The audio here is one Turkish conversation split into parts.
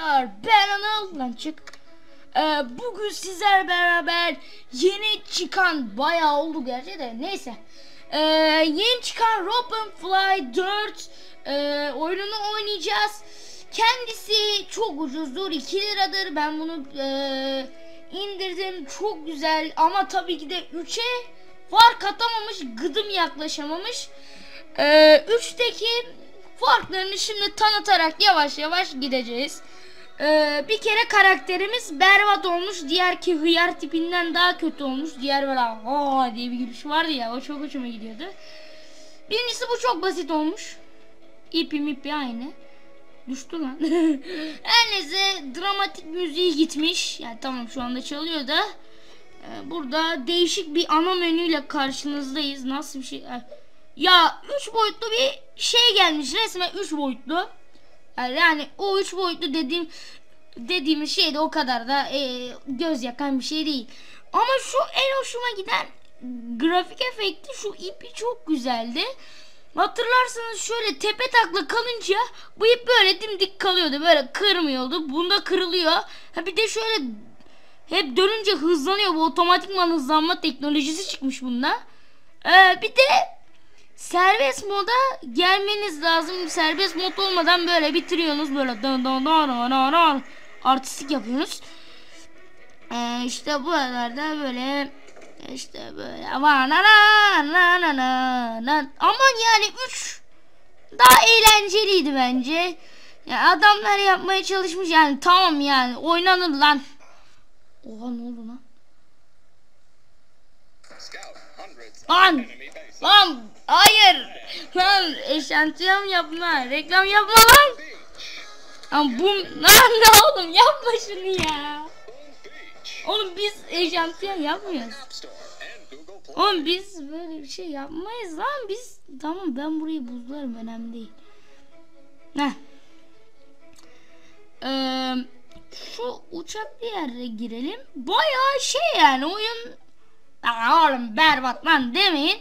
arkadaşlar ben Anıl lan çık. Ee, bugün sizler beraber yeni çıkan bayağı oldu gerçi de neyse. Ee, yeni çıkan Rope Fly 4 e, oyununu oynayacağız. Kendisi çok ucuzdur 2 liradır ben bunu e, indirdim çok güzel ama tabii ki de 3'e fark atamamış gıdım yaklaşamamış. Ee, 3'teki farklarını şimdi tanıtarak yavaş yavaş gideceğiz. Ee, bir kere karakterimiz berbat olmuş. Diğer ki hıyar tipinden daha kötü olmuş. Diğer böyle aa diye bir gülüş vardı ya. O çok hoşuma gidiyordu. Birincisi bu çok basit olmuş. İpi mipi aynı. Düştü lan. Her neyse dramatik müziği gitmiş. Yani tamam şu anda çalıyor da. Ee, burada değişik bir ana menüyle karşınızdayız. Nasıl bir şey? Ya 3 boyutlu bir şey gelmiş. Resmen 3 boyutlu. Yani o 3 boyutlu dediğim dediğimiz şey de o kadar da e, göz yakan bir şey değil. Ama şu en hoşuma giden grafik efekti şu ipi çok güzeldi. Hatırlarsanız şöyle tepe takla kalınca bu ip böyle dimdik kalıyordu. Böyle kırmıyordu. Bunda kırılıyor. Ha bir de şöyle hep dönünce hızlanıyor. Bu otomatikman hızlanma teknolojisi çıkmış bunda. Ee, bir de serbest moda gelmeniz lazım. Serbest mod olmadan böyle bitiriyorsunuz. Böyle don don don don don artistik yapıyorsunuz. Ee, işte bu aralarda böyle işte böyle na aman yani 3 daha eğlenceliydi bence. Yani adamlar yapmaya çalışmış yani tamam yani oynanır lan. Oha ne oldu lan? Lan! Lan! Hayır! Lan eşantiyon yapma. Reklam yapma lan! Lan bu... Lan ne oğlum yapma şunu ya. Oğlum biz eşantiyon yapmıyoruz. Oğlum biz böyle bir şey yapmayız lan biz. Tamam ben burayı buzlarım önemli değil. Heh. Eee şu uçak bir yere girelim. Bayağı şey yani oyun Aa, oğlum berbat lan demeyin.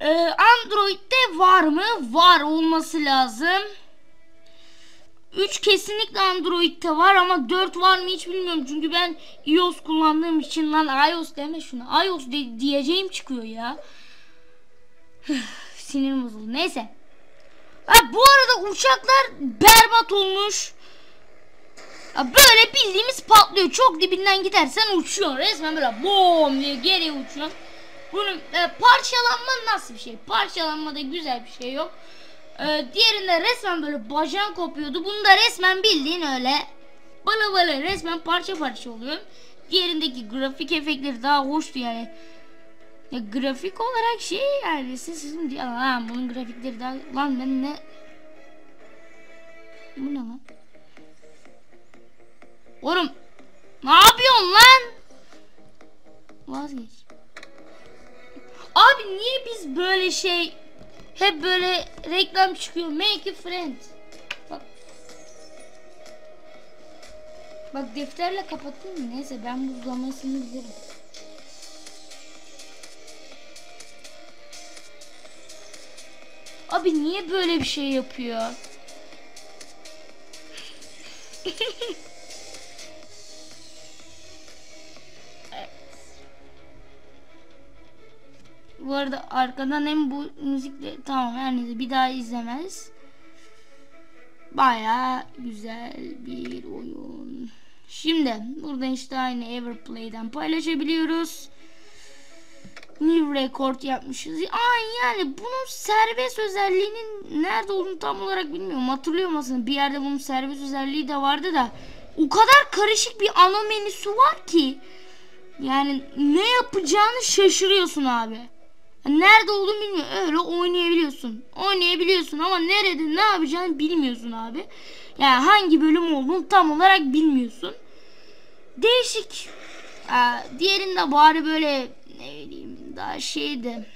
Ee, Android'de var mı? Var olması lazım. 3 kesinlikle Android'de var ama 4 var mı hiç bilmiyorum. Çünkü ben iOS kullandığım için lan iOS deme şuna. iOS de diyeceğim çıkıyor ya. Sinirim bozuldu. Neyse. Ha, bu arada uçaklar berbat olmuş. Böyle bildiğimiz patlıyor. Çok dibinden gidersen uçuyor. Resmen böyle boom diye geri uçuyor. Bunun e, parçalanma nasıl bir şey? Parçalanmada güzel bir şey yok. E, diğerinde resmen böyle bacağın kopuyordu. Bunda resmen bildiğin öyle bala bala resmen parça parça oluyor. Diğerindeki grafik efektleri daha hoştu yani. Ya, grafik olarak şey yani sizin diye lan bunun grafikleri daha lan ben ne bu ne lan? Oğlum ne yapıyorsun lan? Vazgeç. Abi niye biz böyle şey hep böyle reklam çıkıyor. Make a friend. Bak. Bak defterle kapattın mı? Neyse ben buzlamasını bilirim. Abi niye böyle bir şey yapıyor? Bu arada arkadan hem bu müzikle tamam her neyse bir daha izlemez. Baya güzel bir oyun. Şimdi burada işte aynı Everplay'den paylaşabiliyoruz. New record yapmışız. Ay yani bunun serbest özelliğinin nerede olduğunu tam olarak bilmiyorum. Hatırlıyor musun? Bir yerde bunun serbest özelliği de vardı da o kadar karışık bir ana menüsü var ki yani ne yapacağını şaşırıyorsun abi. Nerede olduğunu bilmiyorum. Öyle oynayabiliyorsun. Oynayabiliyorsun ama nerede ne yapacağını bilmiyorsun abi. Yani hangi bölüm olduğunu tam olarak bilmiyorsun. Değişik. Ee, diğerinde bari böyle ne bileyim daha şeydi.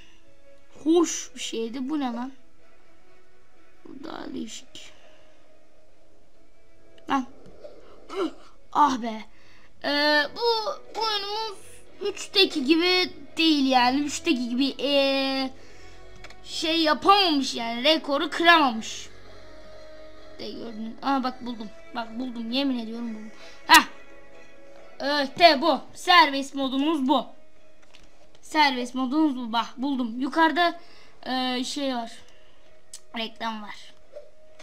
Hoş bir şeydi. Bu ne lan? Bu daha değişik. Lan. Ah be. Ee, bu oyunumuz 3'teki gibi değil yani. 3'teki gibi ee, şey yapamamış yani. Rekoru kıramamış. De gördün. Aa bak buldum. Bak buldum yemin ediyorum buldum. Heh. İşte bu. Servis modumuz bu. Servis modumuz bu. Bak buldum. Yukarıda e, şey var. Reklam var.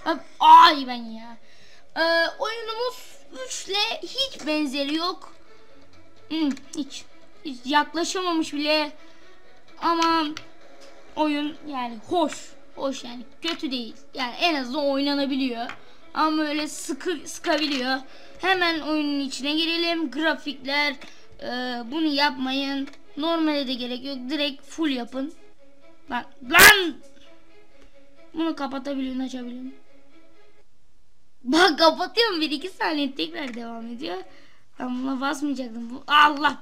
Bak, Ay ben ya. E, oyunumuz 3 ile hiç benzeri yok. Hmm, hiç. Yaklaşamamış bile. Ama oyun yani hoş. Hoş yani kötü değil. Yani en azından oynanabiliyor. Ama öyle sıkı sıkabiliyor. Hemen oyunun içine girelim. Grafikler e, bunu yapmayın. Normale de gerek yok. Direkt full yapın. Lan lan bunu kapatabiliyorsun açabiliyorsun. Bak kapatıyorum bir iki saniye tekrar devam ediyor. Ben buna basmayacaktım. Allah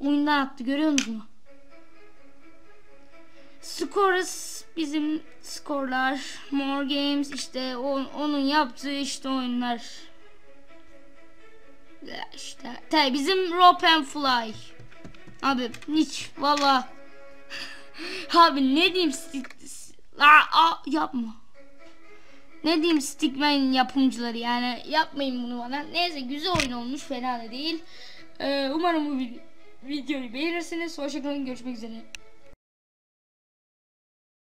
oyundan attı görüyor musunuz? Scores bizim skorlar, More Games işte on, onun yaptığı işte oyunlar. Ya işte tabi bizim Rope and Fly. Abi hiç valla. Abi ne diyeyim stick la a, yapma. Ne diyeyim Stickman yapımcıları yani yapmayın bunu bana. Neyse güzel oyun olmuş fena da değil. Ee, umarım bu vid- videoyu beğenirsiniz. Hoşçakalın görüşmek üzere.